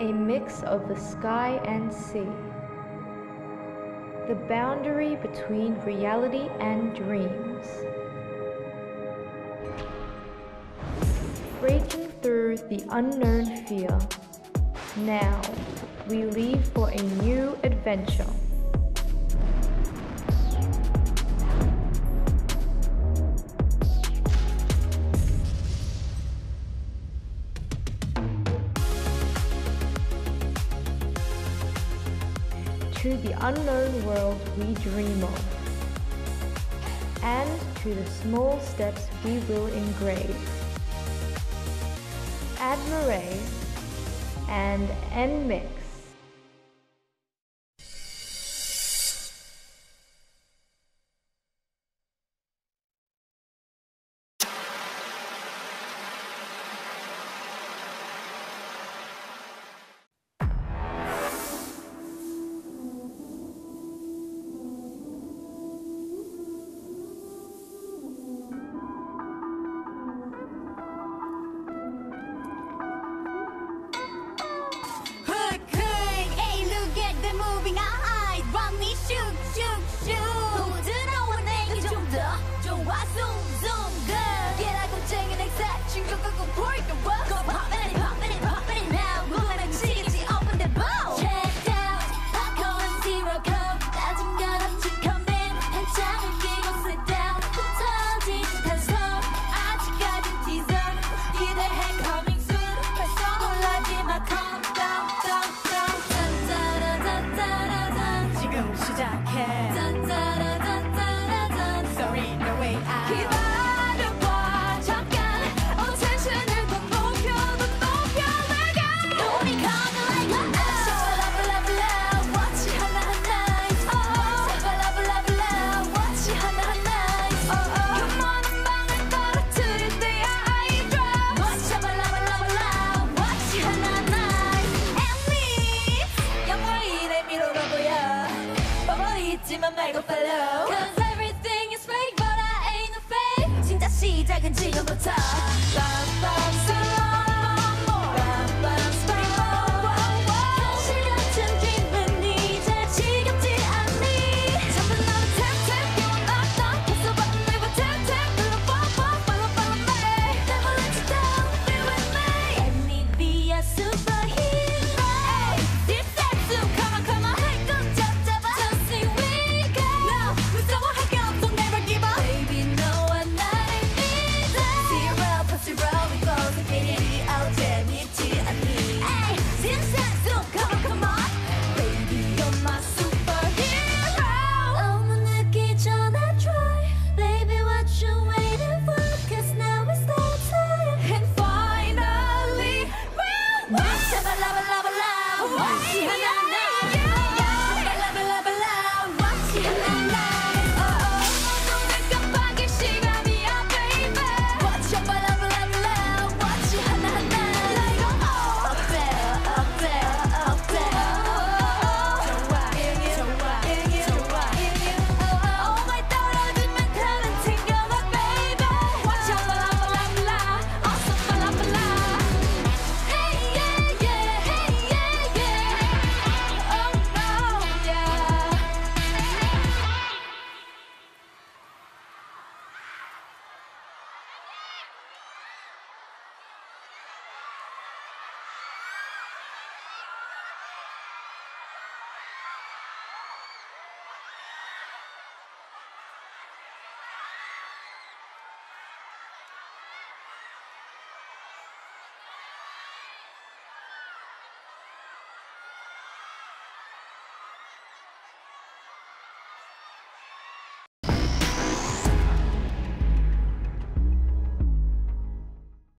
a mix of the sky and sea, the boundary between reality and dreams. Breaking through the unknown fear, now we leave for a new adventure. to the unknown world we dream of and to the small steps we will engrave. Admire and NMIXX 믿지 마 말고 follow Cause everything is fake but I ain't no fake 진짜 시작은 지금부터 superhero